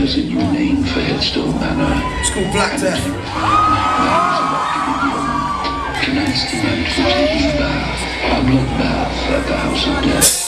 others in your name for Headstone Manor. It's called Black Death. Tonight's the night for taking a bath. A blood bath at the House of Death.